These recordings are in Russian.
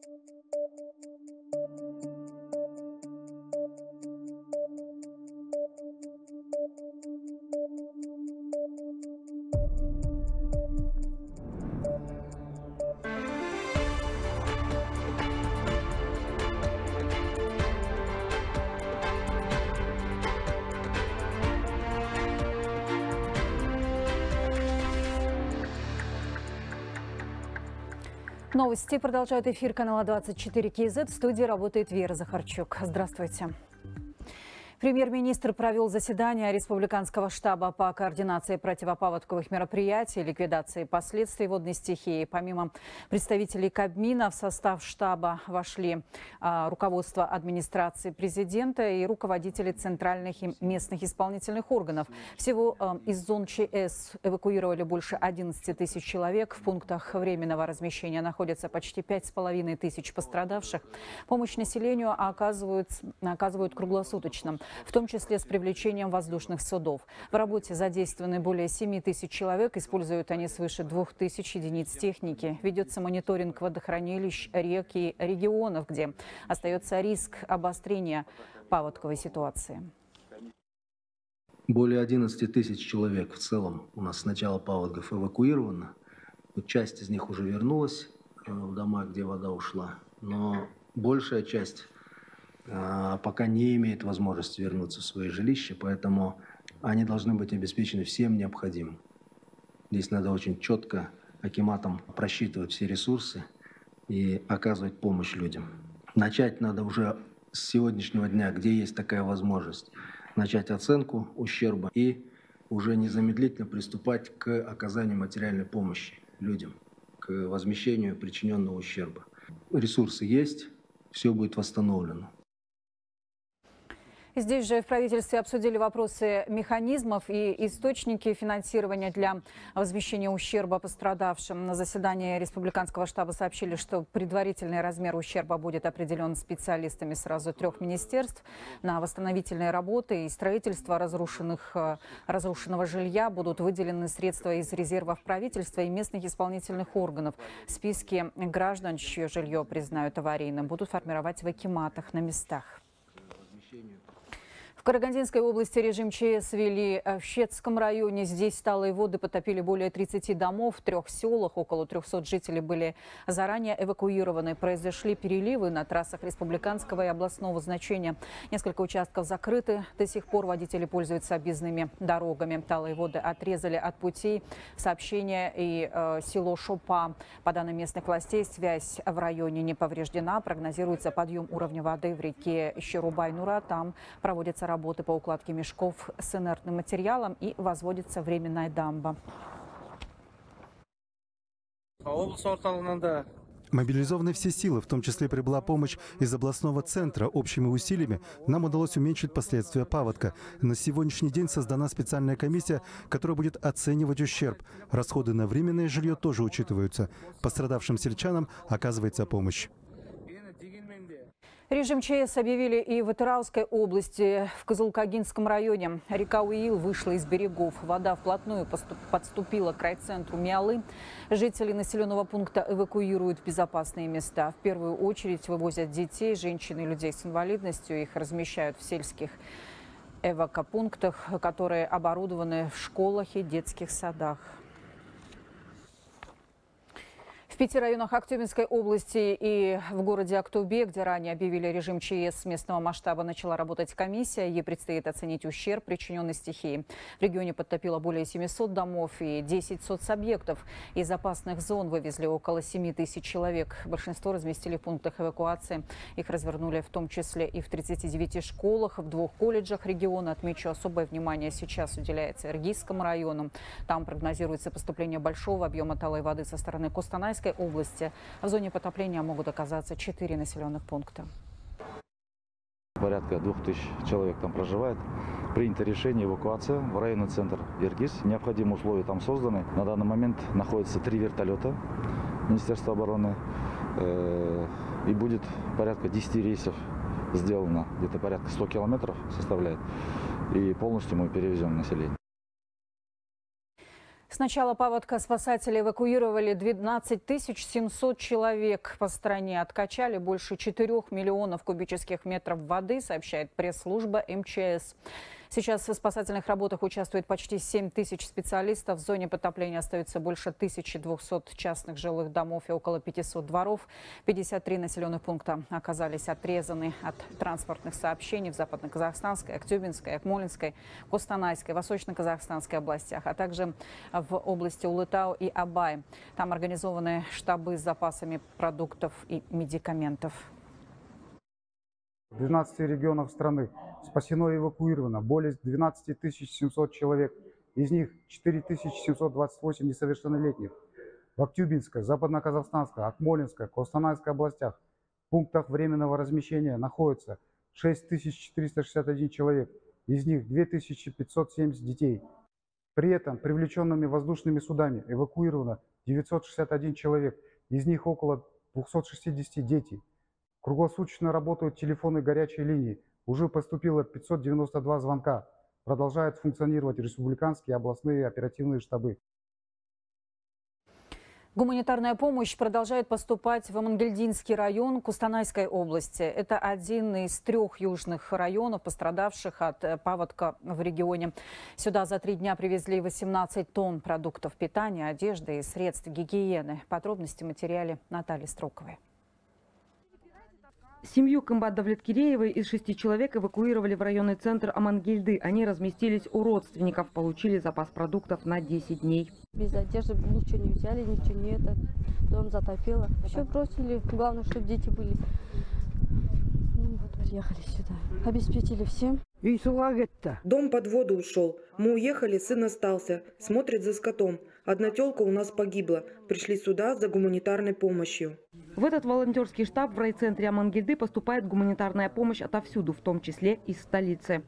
Thank you. Новости продолжают эфир канала 24 КЗ. В студии работает Вера Захарчук. Здравствуйте. Премьер-министр провел заседание Республиканского штаба по координации противопаводковых мероприятий ликвидации последствий водной стихии. Помимо представителей Кабмина в состав штаба вошли а, руководство администрации президента и руководители центральных и местных исполнительных органов. Всего а, из зон ЧС эвакуировали больше 11 тысяч человек. В пунктах временного размещения находятся почти 5,5 тысяч пострадавших. Помощь населению оказывают, оказывают круглосуточно в том числе с привлечением воздушных судов. В работе задействованы более 7 тысяч человек, используют они свыше 2 тысяч единиц техники. Ведется мониторинг водохранилищ, рек и регионов, где остается риск обострения паводковой ситуации. Более 11 тысяч человек в целом у нас с начала паводков эвакуировано. часть из них уже вернулась э, в дома, где вода ушла. Но большая часть пока не имеет возможности вернуться в свои жилища, поэтому они должны быть обеспечены всем необходимым. Здесь надо очень четко акиматам просчитывать все ресурсы и оказывать помощь людям. Начать надо уже с сегодняшнего дня, где есть такая возможность, начать оценку ущерба и уже незамедлительно приступать к оказанию материальной помощи людям, к возмещению причиненного ущерба. Ресурсы есть, все будет восстановлено. Здесь же в правительстве обсудили вопросы механизмов и источники финансирования для возмещения ущерба пострадавшим. На заседании Республиканского штаба сообщили, что предварительный размер ущерба будет определен специалистами сразу трех министерств. На восстановительные работы и строительство разрушенных, э, разрушенного жилья будут выделены средства из резервов правительства и местных исполнительных органов. Списки граждан, чье жилье признают аварийным, будут формировать в акиматах на местах. В Карагандинской области режим ЧС ввели э, в Щетском районе. Здесь сталые воды потопили более 30 домов. В трех селах около 300 жителей были заранее эвакуированы. Произошли переливы на трассах республиканского и областного значения. Несколько участков закрыты. До сих пор водители пользуются объездными дорогами. Талые воды отрезали от путей. Сообщение и э, село Шопа. По данным местных властей, связь в районе не повреждена. Прогнозируется подъем уровня воды в реке Щерубай-Нура. Там проводится работы по укладке мешков с инертным материалом и возводится временная дамба. Мобилизованы все силы, в том числе прибыла помощь из областного центра. Общими усилиями нам удалось уменьшить последствия паводка. На сегодняшний день создана специальная комиссия, которая будет оценивать ущерб. Расходы на временное жилье тоже учитываются. Пострадавшим сельчанам оказывается помощь. Режим ЧС объявили и в Атырауской области, в Козылкагинском районе. Река Уил вышла из берегов. Вода вплотную подступила к райцентру Миалы. Жители населенного пункта эвакуируют в безопасные места. В первую очередь вывозят детей, женщин и людей с инвалидностью. Их размещают в сельских эвакопунктах, которые оборудованы в школах и детских садах. В пяти районах Актюбинской области и в городе Актубе, где ранее объявили режим ЧС местного масштаба, начала работать комиссия. Ей предстоит оценить ущерб, причиненный стихией. В регионе подтопило более 700 домов и 10 соцобъектов. Из опасных зон вывезли около 7 тысяч человек. Большинство разместили в пунктах эвакуации. Их развернули в том числе и в 39 школах, в двух колледжах региона. Отмечу, особое внимание сейчас уделяется Иргизскому району. Там прогнозируется поступление большого объема талой воды со стороны Костанайска Калининской области. В зоне потопления могут оказаться четыре населенных пункта. Порядка двух тысяч человек там проживает. Принято решение эвакуация в районный центр Иргиз. Необходимые условия там созданы. На данный момент находится три вертолета Министерства обороны. Э, и будет порядка 10 рейсов сделано. Где-то порядка 100 километров составляет. И полностью мы перевезем население. С начала паводка спасатели эвакуировали 12 700 человек по стране. Откачали больше 4 миллионов кубических метров воды, сообщает пресс-служба МЧС. Сейчас в спасательных работах участвует почти 7 тысяч специалистов. В зоне потопления остается больше 1200 частных жилых домов и около 500 дворов. 53 населенных пункта оказались отрезаны от транспортных сообщений в Западно-Казахстанской, Актюбинской, Акмолинской, Костанайской, Восточно-Казахстанской областях, а также в области Улытау и Абай. Там организованы штабы с запасами продуктов и медикаментов. В 12 регионах страны спасено и эвакуировано более 12 700 человек, из них 4 728 несовершеннолетних. В Актюбинской, Западно-Казахстанской, Акмолинской, Костанайской областях в пунктах временного размещения находится 6461 человек, из них 2570 детей. При этом привлеченными воздушными судами эвакуировано 961 человек, из них около 260 дети. Круглосуточно работают телефоны горячей линии. Уже поступило 592 звонка. Продолжают функционировать республиканские областные оперативные штабы. Гуманитарная помощь продолжает поступать в Амангельдинский район Кустанайской области. Это один из трех южных районов, пострадавших от э, паводка в регионе. Сюда за три дня привезли 18 тонн продуктов питания, одежды и средств гигиены. Подробности в Натальи Строковой. Семью Камбат Давлеткиреевой из шести человек эвакуировали в районный центр Амангильды. Они разместились у родственников, получили запас продуктов на 10 дней. Без одежды ничего не взяли, ничего не это. Дом затопило. Все бросили. Главное, чтобы дети были. Ну, вот приехали сюда. Обеспечили всем. Дом под воду ушел. Мы уехали, сын остался. Смотрит за скотом. Одна телка у нас погибла. Пришли сюда за гуманитарной помощью. В этот волонтерский штаб в райцентре Амангельды поступает гуманитарная помощь отовсюду, в том числе из столицы.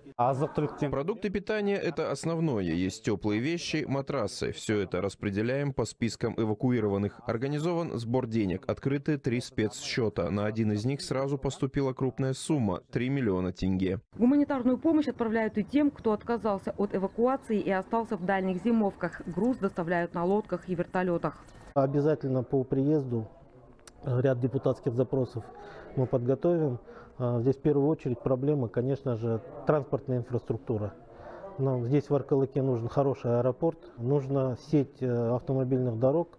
Продукты питания – это основное. Есть теплые вещи, матрасы. Все это распределяем по спискам эвакуированных. Организован сбор денег. Открыты три спецсчета. На один из них сразу поступила крупная сумма – 3 миллиона тенге. Гуманитарную помощь отправляют и тем, кто отказался от эвакуации и остался в дальних зимовках. Груз доставляют на лодках и вертолетах. Обязательно по приезду ряд депутатских запросов мы подготовим. А, здесь в первую очередь проблема, конечно же, транспортная инфраструктура. Нам здесь в Аркалыке нужен хороший аэропорт, нужна сеть э, автомобильных дорог,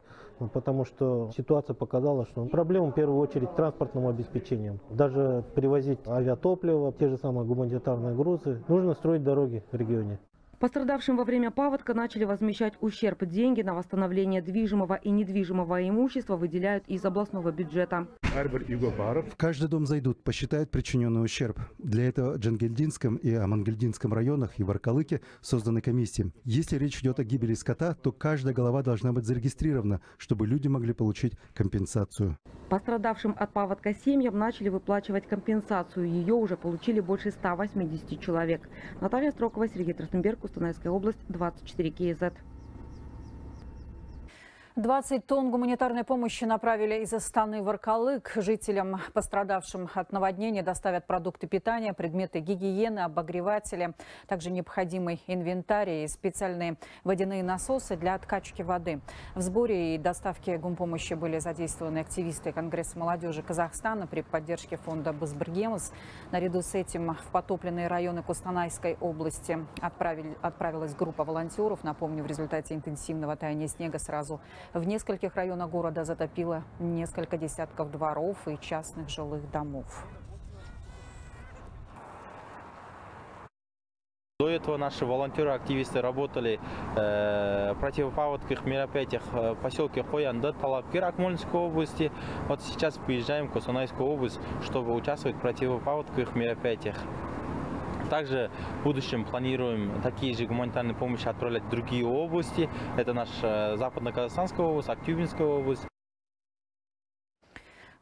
потому что ситуация показала, что проблема в первую очередь транспортным обеспечением. Даже привозить авиатопливо, те же самые гуманитарные грузы, нужно строить дороги в регионе. Пострадавшим во время паводка начали возмещать ущерб. Деньги на восстановление движимого и недвижимого имущества выделяют из областного бюджета. В каждый дом зайдут, посчитают причиненный ущерб. Для этого в Джангельдинском и Амангельдинском районах и в Аркалыке созданы комиссии. Если речь идет о гибели скота, то каждая голова должна быть зарегистрирована, чтобы люди могли получить компенсацию. Пострадавшим от паводка семьям начали выплачивать компенсацию. Ее уже получили больше 180 человек. Наталья Строкова, Сергей Тростенберг, Костанайская область, 24 КЗ. 20 тонн гуманитарной помощи направили из Астаны в Аркалык. Жителям, пострадавшим от наводнения, доставят продукты питания, предметы гигиены, обогреватели, также необходимый инвентарь и специальные водяные насосы для откачки воды. В сборе и доставке гумпомощи были задействованы активисты Конгресса молодежи Казахстана при поддержке фонда «Базбергемус». Наряду с этим в потопленные районы Кустанайской области отправили, отправилась группа волонтеров. Напомню, в результате интенсивного таяния снега сразу в нескольких районах города затопило несколько десятков дворов и частных жилых домов. До этого наши волонтеры, активисты работали э, в противопаводковых мероприятиях э, в поселке Хоянда, Талапкир, Акмолинской области. Вот сейчас приезжаем в Косунайскую область, чтобы участвовать в противопаводковых мероприятиях. Также в будущем планируем такие же гуманитарные помощи отправлять в другие области. Это наша Западно-Казахстанская область, Актюбинская область.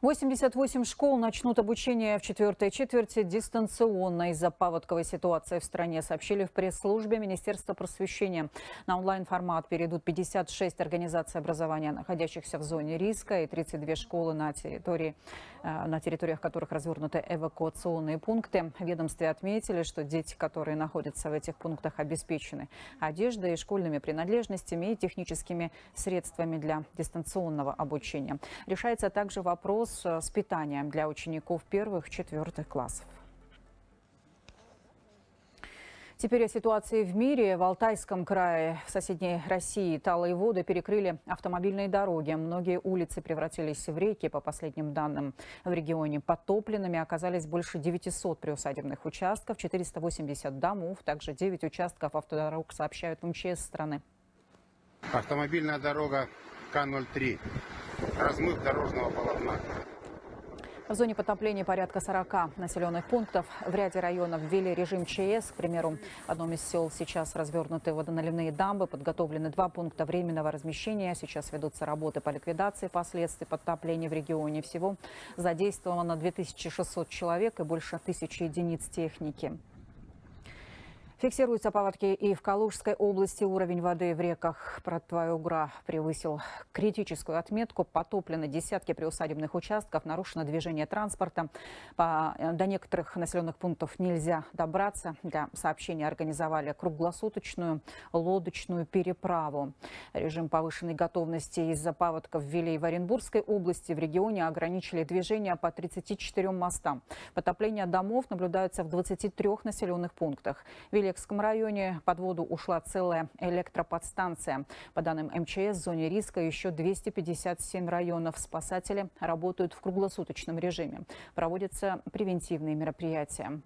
88 школ начнут обучение в четвертой четверти дистанционно из-за паводковой ситуации в стране, сообщили в пресс-службе Министерства просвещения. На онлайн-формат перейдут 56 организаций образования, находящихся в зоне риска, и 32 школы на, территории, э, на территориях которых развернуты эвакуационные пункты. В ведомстве отметили, что дети, которые находятся в этих пунктах, обеспечены одеждой, школьными принадлежностями и техническими средствами для дистанционного обучения. Решается также вопрос Э, с питанием для учеников первых-четвертых классов. Теперь о ситуации в мире. В Алтайском крае, в соседней России, талые воды перекрыли автомобильные дороги. Многие улицы превратились в реки. По последним данным, в регионе потопленными оказались больше 900 приусадебных участков, 480 домов, также 9 участков автодорог, сообщают в МЧС страны. Автомобильная дорога К-03. Размыв дорожного полотна. В зоне потопления порядка 40 населенных пунктов. В ряде районов ввели режим ЧС. К примеру, в одном из сел сейчас развернуты водоналивные дамбы, подготовлены два пункта временного размещения. Сейчас ведутся работы по ликвидации последствий подтопления в регионе. Всего задействовано 2600 человек и больше тысячи единиц техники. Фиксируются паводки и в Калужской области. Уровень воды в реках Протвая-Угра превысил критическую отметку. Потоплены десятки приусадебных участков, нарушено движение транспорта. По, э, до некоторых населенных пунктов нельзя добраться. Для сообщения организовали круглосуточную лодочную переправу. Режим повышенной готовности из-за паводков ввели в Оренбургской области. В регионе ограничили движение по 34 мостам. Потопление домов наблюдается в 23 населенных пунктах. Белорусском районе под воду ушла целая электроподстанция. По данным МЧС, в зоне риска еще 257 районов. Спасатели работают в круглосуточном режиме. Проводятся превентивные мероприятия.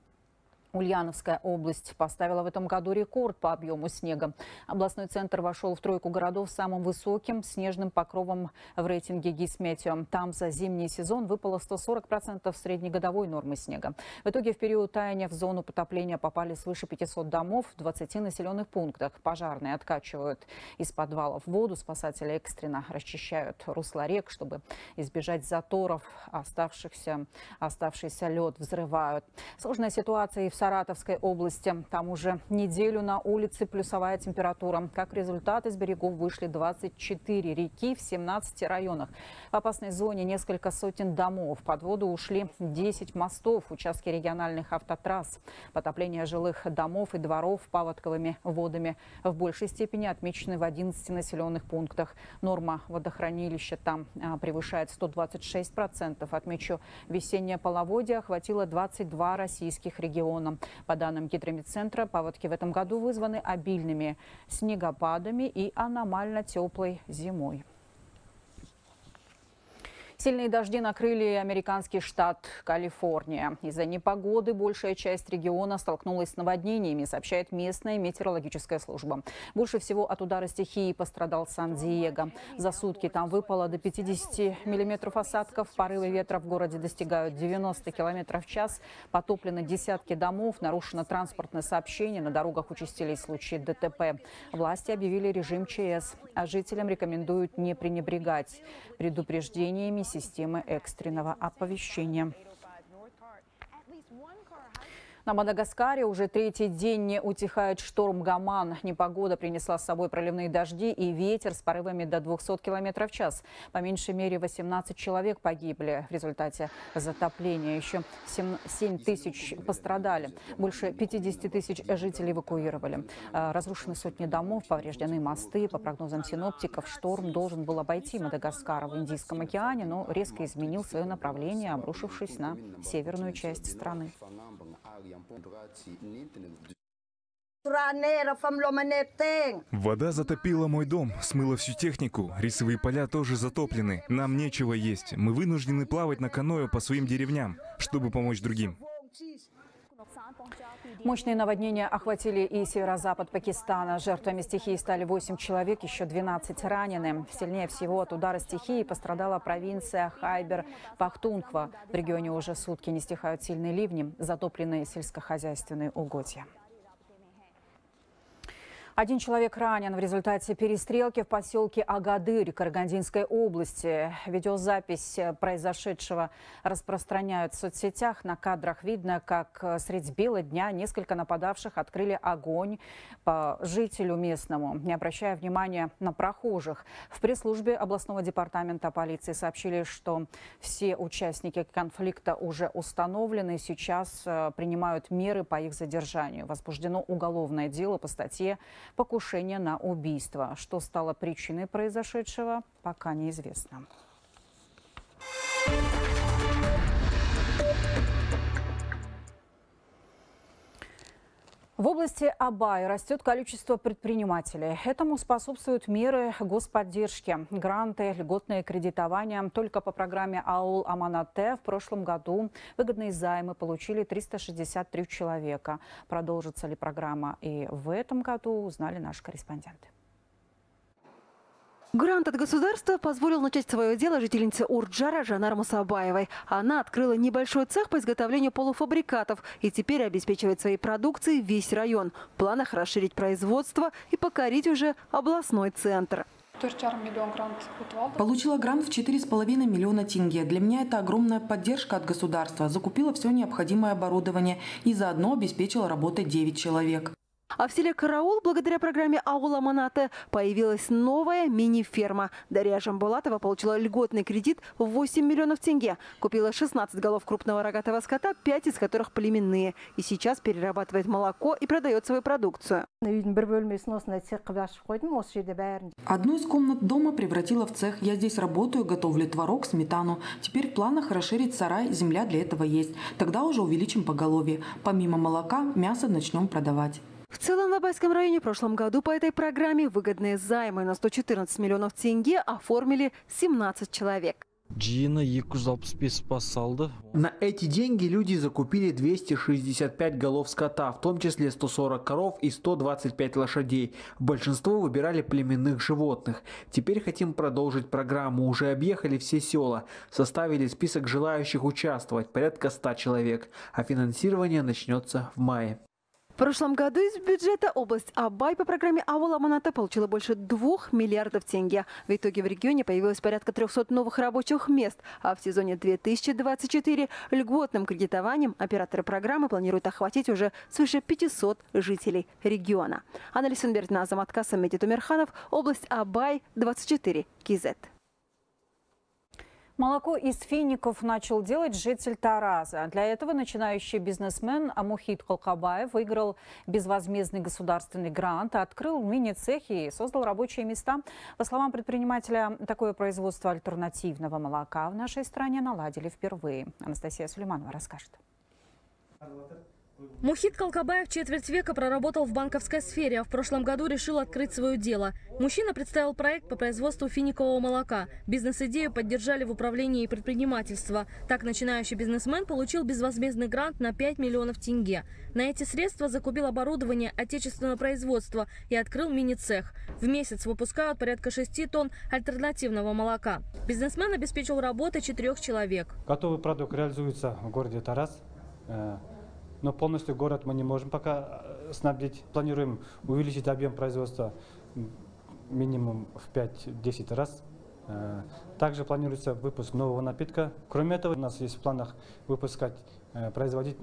Ульяновская область поставила в этом году рекорд по объему снега. Областной центр вошел в тройку городов с самым высоким снежным покровом в рейтинге Гисметео. Там за зимний сезон выпало 140% среднегодовой нормы снега. В итоге в период таяния в зону потопления попали свыше 500 домов в 20 населенных пунктах. Пожарные откачивают из подвалов воду. Спасатели экстренно расчищают русла рек, чтобы избежать заторов. Оставшихся, оставшийся лед взрывают. Сложная ситуация и в Саратовской области. Там уже неделю на улице плюсовая температура. Как результат, из берегов вышли 24 реки в 17 районах. В опасной зоне несколько сотен домов. Под воду ушли 10 мостов, участки региональных автотрасс. Потопление жилых домов и дворов паводковыми водами в большей степени отмечены в 11 населенных пунктах. Норма водохранилища там а, превышает 126%. Отмечу, весеннее половодье охватило 22 российских региона регионам. По данным гидромедцентра, паводки в этом году вызваны обильными снегопадами и аномально теплой зимой. Сильные дожди накрыли американский штат Калифорния. Из-за непогоды большая часть региона столкнулась с наводнениями, сообщает местная метеорологическая служба. Больше всего от удара стихии пострадал Сан-Диего. За сутки там выпало до 50 миллиметров осадков. Порывы ветра в городе достигают 90 километров в час. Потоплены десятки домов, нарушено транспортное сообщение. На дорогах участились случаи ДТП. Власти объявили режим ЧС. А жителям рекомендуют не пренебрегать предупреждениями системы экстренного оповещения. На Мадагаскаре уже третий день не утихает шторм Гаман. Непогода принесла с собой проливные дожди и ветер с порывами до 200 км в час. По меньшей мере 18 человек погибли в результате затопления. Еще 7 тысяч пострадали. Больше 50 тысяч жителей эвакуировали. А, разрушены сотни домов, повреждены мосты. По прогнозам синоптиков, шторм должен был обойти Мадагаскар в Индийском океане, но резко изменил свое направление, обрушившись на северную часть страны. Вода затопила мой дом, смыла всю технику, рисовые поля тоже затоплены. Нам нечего есть. Мы вынуждены плавать на каноэ по своим деревням, чтобы помочь другим. Мощные наводнения охватили и северо-запад Пакистана. Жертвами стихии стали 8 человек, еще 12 ранены. Сильнее всего от удара стихии пострадала провинция Хайбер-Пахтунхва. В регионе уже сутки не стихают сильные ливни, затопленные сельскохозяйственные угодья. Один человек ранен в результате перестрелки в поселке Агадырь Карагандинской области. Видеозапись произошедшего распространяют в соцсетях. На кадрах видно, как средь бела дня несколько нападавших открыли огонь по жителю местному, не обращая внимания на прохожих. В пресс-службе областного департамента полиции сообщили, что все участники конфликта уже установлены. Сейчас э, принимают меры по их задержанию. Возбуждено уголовное дело по статье покушение на убийство. Что стало причиной произошедшего, пока неизвестно. В области Абай растет количество предпринимателей. Этому способствуют меры господдержки, гранты, льготное кредитование. Только по программе АУЛ Аманате в прошлом году выгодные займы получили 363 человека. Продолжится ли программа и в этом году, узнали наши корреспонденты. Грант от государства позволил начать свое дело жительнице Урджара Жанар Мусабаевой. Она открыла небольшой цех по изготовлению полуфабрикатов и теперь обеспечивает своей продукцией весь район. В планах расширить производство и покорить уже областной центр. Получила грант в 4,5 миллиона тенге. Для меня это огромная поддержка от государства. Закупила все необходимое оборудование и заодно обеспечила работой 9 человек. А в селе Караул, благодаря программе Аула Манаты, появилась новая мини-ферма. Дарья Жамбулатова получила льготный кредит в 8 миллионов тенге. Купила 16 голов крупного рогатого скота, 5 из которых племенные. И сейчас перерабатывает молоко и продает свою продукцию. Одну из комнат дома превратила в цех. Я здесь работаю, готовлю творог, сметану. Теперь в планах расширить сарай, земля для этого есть. Тогда уже увеличим поголовье. Помимо молока, мясо начнем продавать. В целом в Абайском районе в прошлом году по этой программе выгодные займы на 114 миллионов тенге оформили 17 человек. На эти деньги люди закупили 265 голов скота, в том числе 140 коров и 125 лошадей. Большинство выбирали племенных животных. Теперь хотим продолжить программу. Уже объехали все села, составили список желающих участвовать, порядка 100 человек. А финансирование начнется в мае. В прошлом году из бюджета область Абай по программе Аула Маната получила больше 2 миллиардов тенге. В итоге в регионе появилось порядка 300 новых рабочих мест, а в сезоне 2024 льготным кредитованием операторы программы планируют охватить уже свыше 500 жителей региона. Анна Лисенбергна, Азамат Касам, Медит Умерханов, область Абай, 24, Кизет. Молоко из фиников начал делать житель Тараза. Для этого начинающий бизнесмен Амухит Колкабаев выиграл безвозмездный государственный грант, открыл мини-цех и создал рабочие места. По словам предпринимателя, такое производство альтернативного молока в нашей стране наладили впервые. Анастасия Сулейманова расскажет. Мухит Колкабаев четверть века проработал в банковской сфере, а в прошлом году решил открыть свое дело. Мужчина представил проект по производству финикового молока. Бизнес-идею поддержали в управлении и предпринимательства. Так начинающий бизнесмен получил безвозмездный грант на 5 миллионов тенге. На эти средства закупил оборудование отечественного производства и открыл мини-цех. В месяц выпускают порядка 6 тонн альтернативного молока. Бизнесмен обеспечил работой четырех человек. Готовый продукт реализуется в городе Тарас э, но полностью город мы не можем пока э, снабдить. Планируем увеличить объем производства минимум в 5-10 раз. Э, также планируется выпуск нового напитка. Кроме этого, у нас есть в планах выпускать, э, производить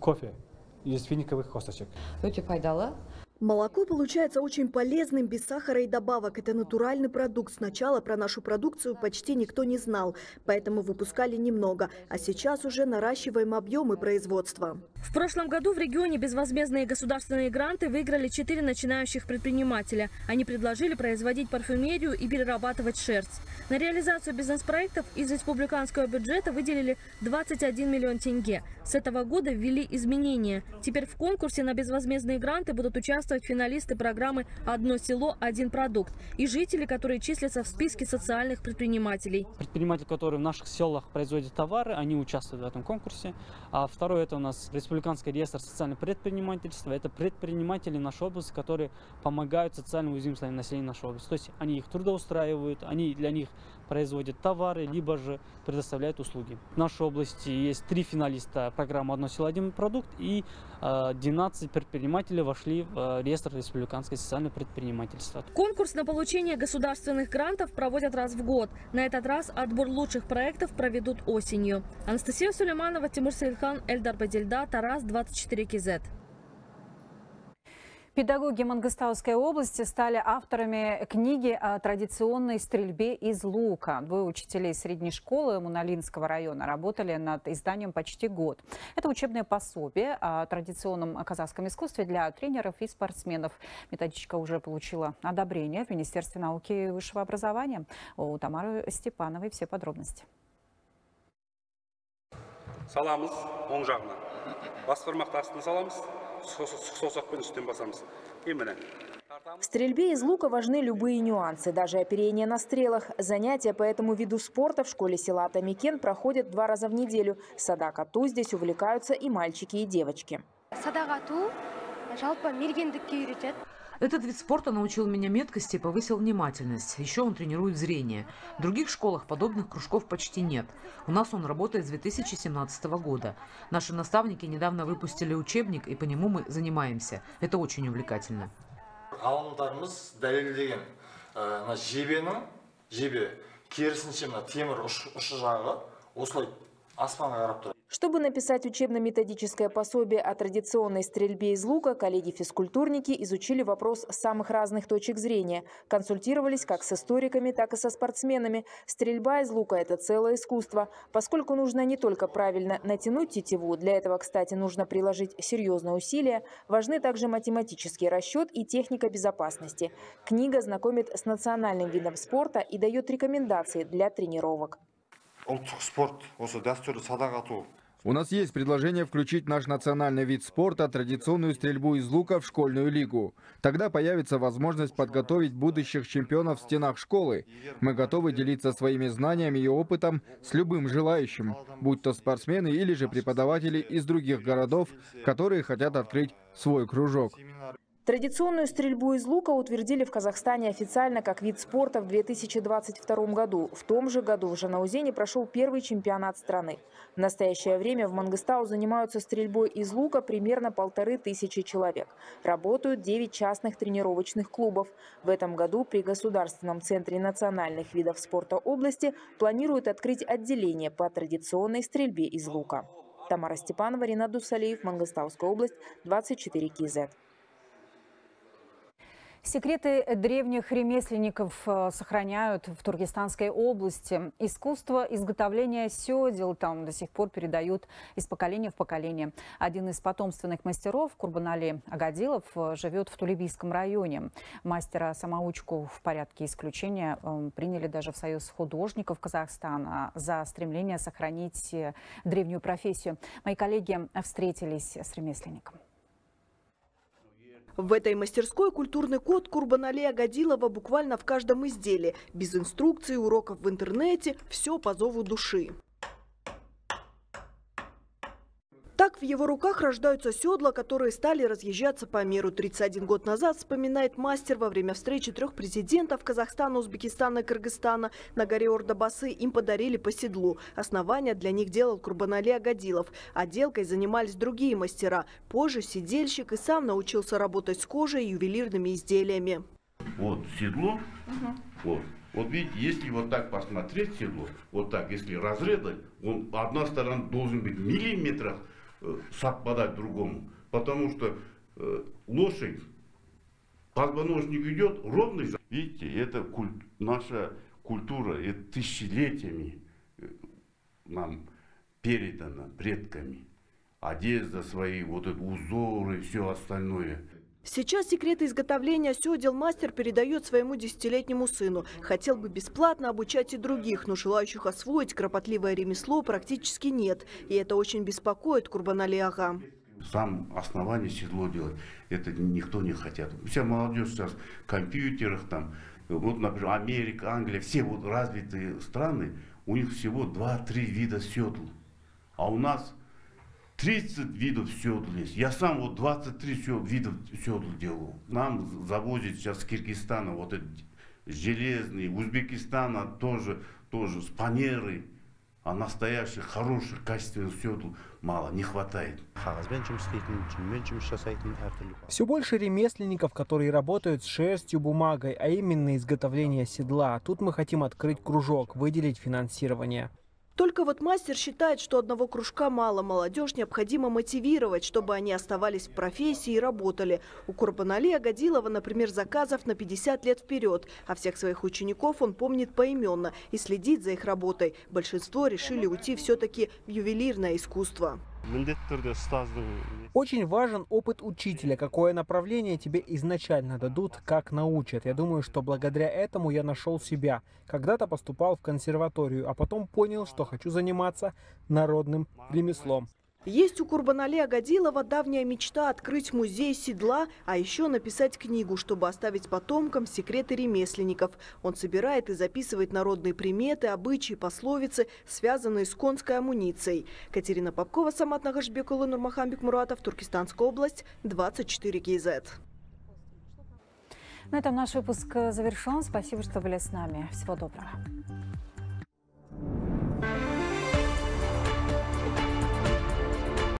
кофе из финиковых косточек. Өте пайдалы. Молоко получается очень полезным, без сахара и добавок. Это натуральный продукт. Сначала про нашу продукцию почти никто не знал, поэтому выпускали немного. А сейчас уже наращиваем объемы производства. В прошлом году в регионе безвозмездные государственные гранты выиграли четыре начинающих предпринимателя. Они предложили производить парфюмерию и перерабатывать шерсть. На реализацию бизнес-проектов из республиканского бюджета выделили 21 миллион тенге. С этого года ввели изменения. Теперь в конкурсе на безвозмездные гранты будут участвовать финалисты программы «Одно село, один продукт» и жители, которые числятся в списке социальных предпринимателей. Предприниматели, которые в наших селах производят товары, они участвуют в этом конкурсе. А второе – это у нас Республиканский реестр социального предпринимательства. Это предприниматели нашей области, которые помогают социально уязвимым слоям населения нашей области. То есть они их трудоустраивают, они для них производят товары, либо же предоставляют услуги. В нашей области есть три финалиста программы «Одно один продукт» и 12 предпринимателей вошли в реестр республиканское социальное предпринимательство. Конкурс на получение государственных грантов проводят раз в год. На этот раз отбор лучших проектов проведут осенью. Анастасия Сулейманова, Тимур Сельхан, Эльдар Бадельда, Тарас, 24 КЗ. Педагоги Мангостауской области стали авторами книги о традиционной стрельбе из лука. Двое учителей средней школы Муналинского района работали над изданием почти год. Это учебное пособие о традиционном казахском искусстве для тренеров и спортсменов. Методичка уже получила одобрение в Министерстве науки и высшего образования. У Тамары Степановой все подробности. Саламыз оң жағына. Бас саламыз сосақпен үстен басамыз и міне В стрельбе из лука важны любые нюансы, даже оперение на стрелах. Занятия по этому виду спорта в школе села Тамикен проходят два раза в неделю. Садакату здесь увлекаются и мальчики, и девочки. Садакату жалпы мергендікке үйретеді этот вид спорта научил меня меткости и повысил внимательность. Еще он тренирует зрение. В других школах подобных кружков почти нет. У нас он работает с 2017 года. Наши наставники недавно выпустили учебник, и по нему мы занимаемся. Это очень увлекательно. жебе керісінше мына темір ұшы жағы осылай аспанға қарап тұрады чтобы написать учебно-методическое пособие о традиционной стрельбе из лука, коллеги-физкультурники изучили вопрос с самых разных точек зрения. Консультировались как с историками, так и со спортсменами. Стрельба из лука – это целое искусство, поскольку нужно не только правильно натянуть тетиву, для этого, кстати, нужно приложить серьезные усилия, важны также математический расчет и техника безопасности. Книга знакомит с национальным видом спорта и дает рекомендации для тренировок. спорт осы дәстүрлі садақ ату у нас есть предложение включить наш национальный вид спорта, традиционную стрельбу из лука в школьную лигу. Тогда появится возможность подготовить будущих чемпионов в стенах школы. Мы готовы делиться своими знаниями и опытом с любым желающим, будь то спортсмены или же преподаватели из других городов, которые хотят открыть свой кружок. Традиционную стрельбу из лука утвердили в Казахстане официально как вид спорта в 2022 году. В том же году в Жанаузене прошел первый чемпионат страны. В настоящее время в Мангыстау занимаются стрельбой из лука примерно полторы тысячи человек. Работают 9 частных тренировочных клубов. В этом году при Государственном центре национальных видов спорта области планируют открыть отделение по традиционной стрельбе из лука. Тамара Степанова, Ринат Дусалиев, Мангыстауская область, 24 КИЗ. Секреты древних ремесленников э, сохраняют в Туркестанской области. Искусство изготовления седел там до сих пор передают из поколения в поколение. Один из потомственных мастеров, Курбанали Агадилов, э, живет в Тулебийском районе. Мастера-самоучку в порядке исключения э, приняли даже в Союз художников Казахстана за стремление сохранить древнюю профессию. Мои коллеги встретились с ремесленником. В этой мастерской культурный код Курбаналея Гадилова буквально в каждом изделии. Без инструкции, уроков в интернете, все по зову души. Так в его руках рождаются седла, которые стали разъезжаться по миру. 31 год назад, вспоминает мастер, во время встречи трех президентов Казахстана, Узбекистана и Кыргызстана на горе Ордабасы им подарили по седлу. Основание для них делал Курбанали Агадилов. Отделкой занимались другие мастера. Позже сидельщик и сам научился работать с кожей и ювелирными изделиями. Вот седло, угу. вот. Вот видите, если вот так посмотреть седло, вот так, если разрезать, он одна сторона должен быть в миллиметрах совпадать другому. Потому что э, лошадь, позвоночник идет ровный. Видите, это культ, наша культура, это тысячелетиями э, нам передана предками. Одежда свои, вот это узоры, все остальное. Сейчас секреты изготовления седел мастер передает своему десятилетнему сыну. Хотел бы бесплатно обучать и других, но желающих освоить кропотливое ремесло практически нет. И это очень беспокоит Курбанали Ага. Сам основание седло делать, это никто не хотят. Вся молодежь сейчас в компьютерах, там, вот, например, Америка, Англия, все вот развитые страны, у них всего 2-3 вида седл. А у нас 30 видов седл есть. Я сам вот 23 видов седл делал. Нам завозят сейчас с Киргизстана вот эти железные, Узбекистана тоже тоже с фанерой. А настоящих, хороших, качественных седл мало, не хватает. Все больше ремесленников, которые работают с шерстью, бумагой, а именно изготовление седла. Тут мы хотим открыть кружок, выделить финансирование. Только вот мастер считает, что одного кружка мало. Молодежь необходимо мотивировать, чтобы они оставались в профессии и работали. У Курбанали Агадилова, например, заказов на 50 лет вперед. А всех своих учеников он помнит поименно и следит за их работой. Большинство решили уйти все-таки в ювелирное искусство. Очень важен опыт учителя, какое направление тебе изначально дадут, как научат. Я думаю, что благодаря этому я нашел себя. Когда-то поступал в консерваторию, а потом понял, что хочу заниматься народным ремеслом. Есть у Курбанали Агадилова давняя мечта открыть музей седла, а еще написать книгу, чтобы оставить потомкам секреты ремесленников. Он собирает и записывает народные приметы, обычаи, пословицы, связанные с конской амуницией. Катерина Попкова, Самат Нагашбекула, Нурмахамбек Муратов, Туркестанская область, 24 КЗ. На этом наш выпуск завершен. Спасибо, что были с нами. Всего доброго.